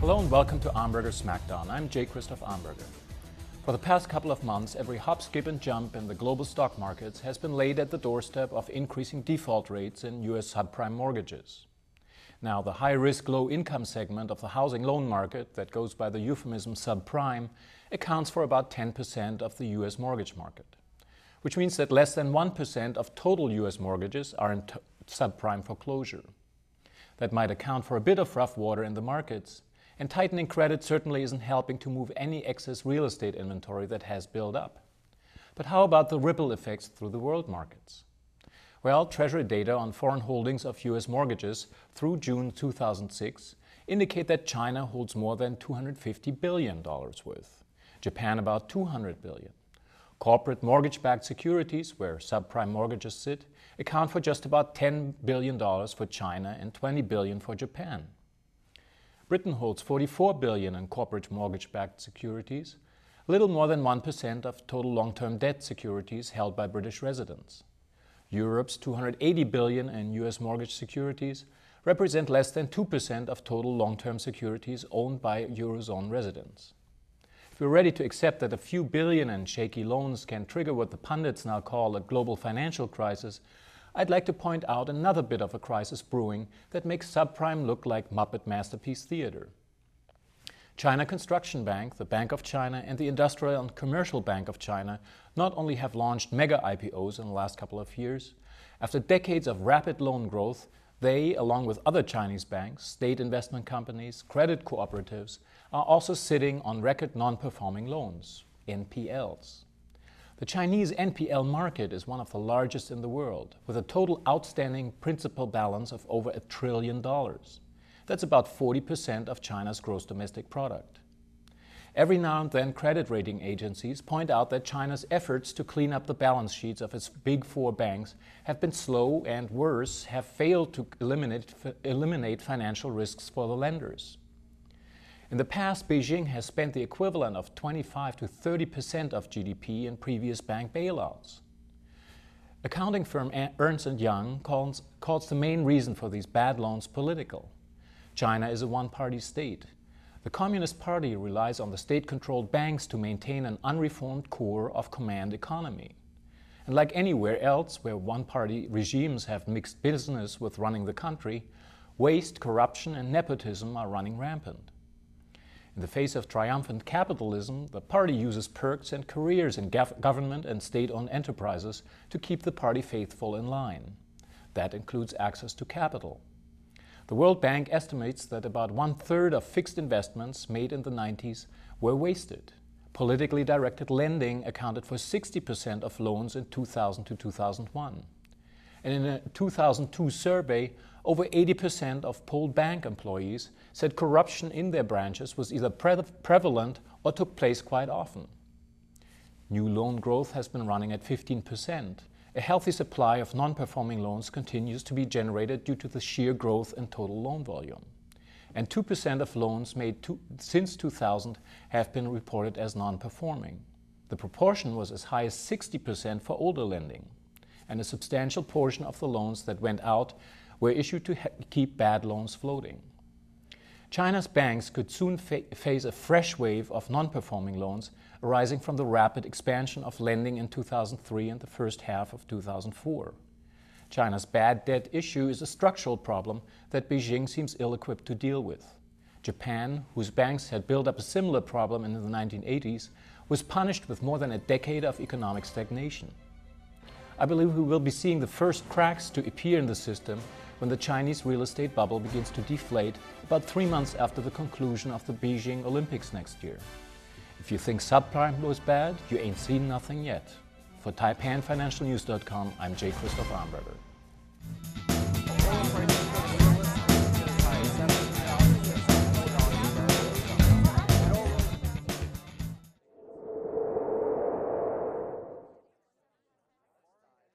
Hello and welcome to Amberger Smackdown. I'm J. Christoph Amberger. For the past couple of months, every hop, skip, and jump in the global stock markets has been laid at the doorstep of increasing default rates in U.S. subprime mortgages. Now, the high risk, low income segment of the housing loan market that goes by the euphemism subprime accounts for about 10% of the U.S. mortgage market, which means that less than 1% of total U.S. mortgages are in subprime foreclosure. That might account for a bit of rough water in the markets, and tightening credit certainly isn't helping to move any excess real estate inventory that has built up. But how about the ripple effects through the world markets? Well, Treasury data on foreign holdings of US mortgages through June 2006 indicate that China holds more than $250 billion worth, Japan about $200 billion. Corporate mortgage backed securities, where subprime mortgages sit, account for just about $10 billion for China and 20 billion for Japan. Britain holds 44 billion in corporate mortgage-backed securities, little more than 1% of total long-term debt securities held by British residents. Europe's 280 billion in US mortgage securities represent less than 2% of total long-term securities owned by Eurozone residents. If we're ready to accept that a few billion in shaky loans can trigger what the pundits now call a global financial crisis, I'd like to point out another bit of a crisis brewing that makes subprime look like Muppet Masterpiece Theater. China Construction Bank, the Bank of China, and the Industrial and Commercial Bank of China not only have launched mega IPOs in the last couple of years, after decades of rapid loan growth, they, along with other Chinese banks, state investment companies, credit cooperatives, are also sitting on record non performing loans, NPLs. The Chinese NPL market is one of the largest in the world, with a total outstanding principal balance of over a trillion dollars. That's about 40% of China's gross domestic product. Every now and then, credit rating agencies point out that China's efforts to clean up the balance sheets of its big four banks have been slow and, worse, have failed to eliminate, eliminate financial risks for the lenders. In the past, Beijing has spent the equivalent of 25 to 30 percent of GDP in previous bank bailouts. Accounting firm Ernst & Young calls, calls the main reason for these bad loans political. China is a one-party state. The Communist Party relies on the state-controlled banks to maintain an unreformed core of command economy. And like anywhere else where one-party regimes have mixed business with running the country, waste, corruption, and nepotism are running rampant. In the face of triumphant capitalism, the party uses perks and careers in government and state owned enterprises to keep the party faithful in line. That includes access to capital. The World Bank estimates that about one third of fixed investments made in the 90s were wasted. Politically directed lending accounted for 60% of loans in 2000 to 2001. And in a 2002 survey, over 80% of polled bank employees said corruption in their branches was either pre prevalent or took place quite often. New loan growth has been running at 15%. A healthy supply of non performing loans continues to be generated due to the sheer growth in total loan volume. And 2% of loans made to, since 2000 have been reported as non performing. The proportion was as high as 60% for older lending and a substantial portion of the loans that went out were issued to keep bad loans floating. China's banks could soon fa face a fresh wave of non performing loans arising from the rapid expansion of lending in 2003 and the first half of 2004. China's bad debt issue is a structural problem that Beijing seems ill equipped to deal with. Japan, whose banks had built up a similar problem in the 1980s, was punished with more than a decade of economic stagnation. I believe we will be seeing the first cracks to appear in the system when the Chinese real estate bubble begins to deflate about three months after the conclusion of the Beijing Olympics next year. If you think subprime was bad, you ain't seen nothing yet. For TaipanFinancialNews.com, I'm J. Christoph Amberger.